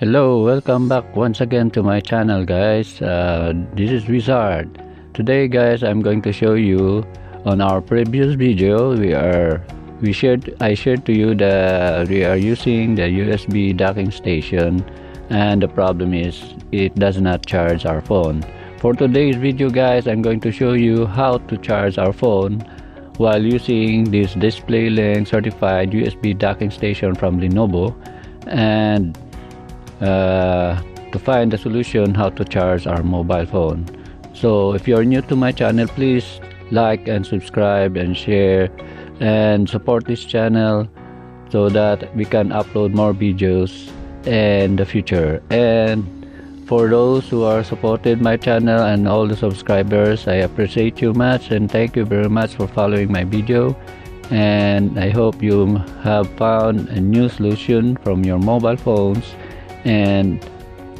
Hello, welcome back once again to my channel guys. Uh, this is Wizard. Today guys, I'm going to show you on our previous video we are we shared I shared to you that we are using the USB docking station and the problem is it does not charge our phone. For today's video guys, I'm going to show you how to charge our phone while using this DisplayLink certified USB docking station from Lenovo and uh, to find the solution how to charge our mobile phone. So if you're new to my channel please like and subscribe and share and support this channel so that we can upload more videos in the future. And for those who are supported my channel and all the subscribers I appreciate you much and thank you very much for following my video. And I hope you have found a new solution from your mobile phones and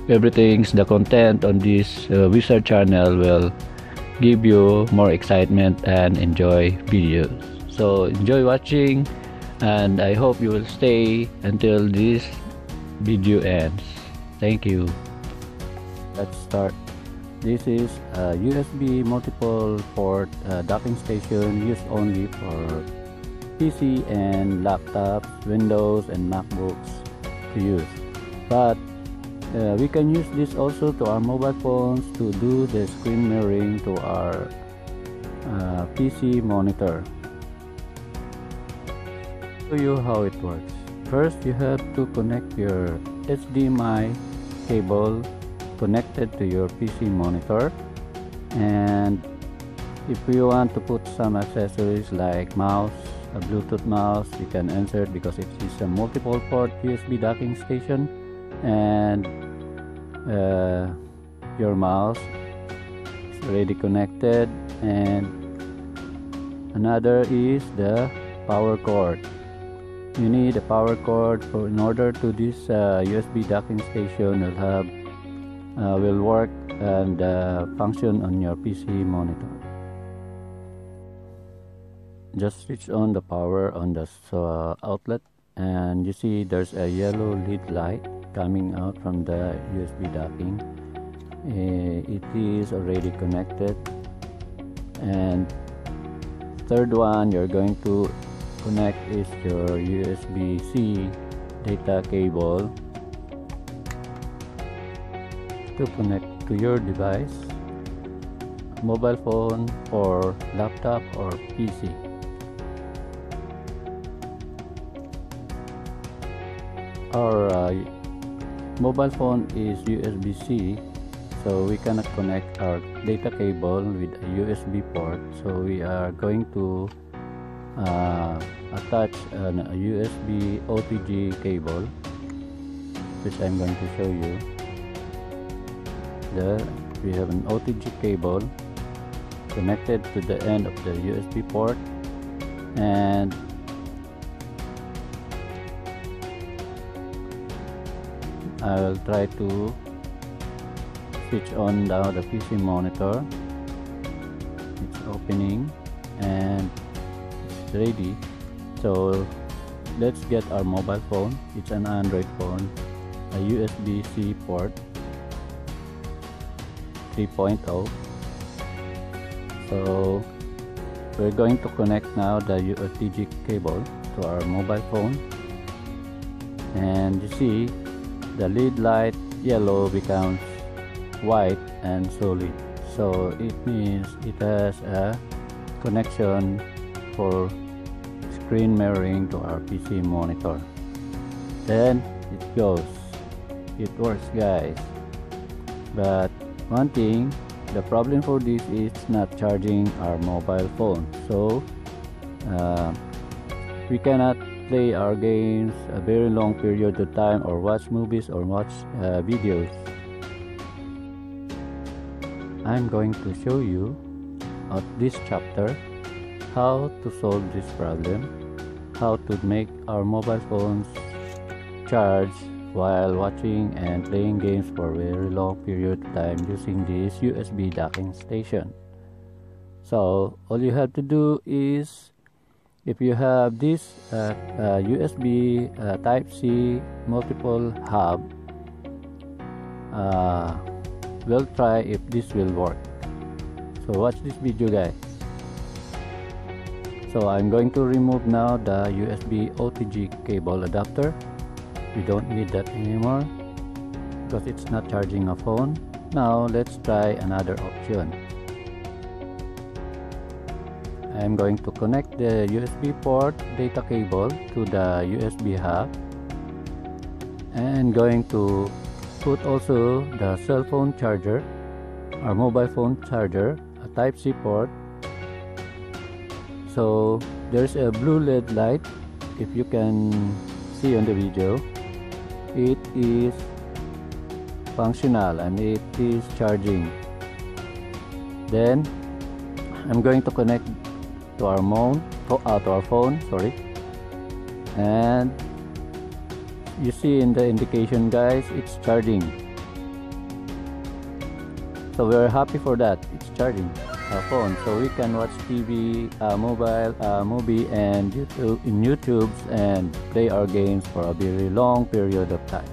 everything's the content on this uh, wizard channel will give you more excitement and enjoy videos. So enjoy watching and I hope you will stay until this video ends. Thank you. Let's start. This is a USB multiple port uh, docking station used only for PC and laptops Windows and MacBooks to use but uh, we can use this also to our mobile phones to do the screen mirroring to our uh, PC monitor. Show you how it works. First you have to connect your HDMI cable connected to your PC monitor. And if you want to put some accessories like mouse a Bluetooth mouse you can insert because it is a multiple port USB docking station and uh, your mouse is already connected. And another is the power cord. You need a power cord for in order to this uh, USB docking station will have uh, will work and uh, function on your PC monitor. Just switch on the power on the uh, outlet and you see there's a yellow lead light coming out from the USB docking. Uh, it is already connected. And third one you're going to connect is your USB-C data cable to connect to your device mobile phone or laptop or PC our uh, mobile phone is USB-C so we cannot connect our data cable with a USB port. So we are going to uh, attach an, a USB OTG cable which I'm going to show you. There we have an OTG cable connected to the end of the USB port and I'll try to switch on now the PC monitor. It's opening and it's ready. So let's get our mobile phone. It's an Android phone a USB-C port 3.0 so we're going to connect now the USBG cable to our mobile phone. And you see the lead light yellow becomes white and solid. So it means it has a connection for screen mirroring to our PC monitor. Then it goes. It works guys. But one thing the problem for this is not charging our mobile phone. So uh, we cannot play our games a very long period of time or watch movies or watch uh, videos. I'm going to show you at this chapter how to solve this problem, how to make our mobile phones charge while watching and playing games for a very long period of time using this USB docking station. So all you have to do is if you have this uh, uh, USB uh, type C multiple hub uh, we'll try if this will work. So watch this video guys. So I'm going to remove now the USB OTG cable adapter. We don't need that anymore because it's not charging a phone. Now let's try another option I'm going to connect the USB port data cable to the USB hub and going to put also the cell phone charger or mobile phone charger a type C port. So there's a blue LED light if you can see on the video. It is functional and it is charging. Then I'm going to connect to our phone uh, to our phone sorry. And you see in the indication guys it's charging. So we're happy for that it's charging our phone. So we can watch TV uh, mobile uh, movie and YouTube in YouTube and play our games for a very long period of time.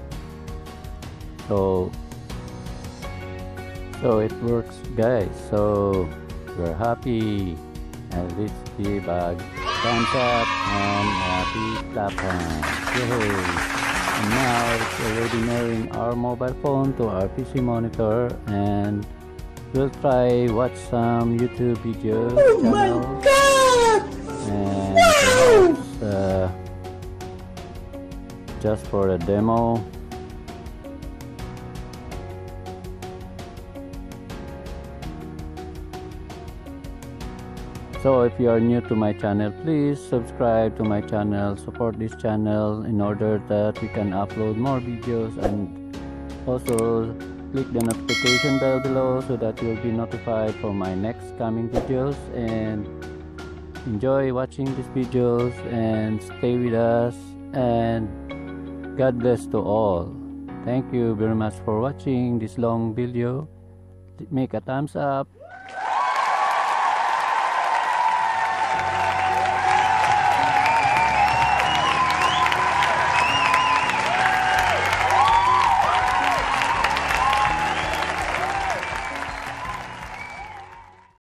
So so it works guys. So we're happy and let's give a thumbs up and big clap hand Yay! and now it's already mirroring our mobile phone to our PC monitor and we'll try watch some YouTube videos oh channels, my god! and perhaps, uh, just for a demo so if you are new to my channel please subscribe to my channel support this channel in order that we can upload more videos and also click the notification bell below so that you'll be notified for my next coming videos. And enjoy watching these videos and stay with us. And God bless to all. Thank you very much for watching this long video. Make a thumbs up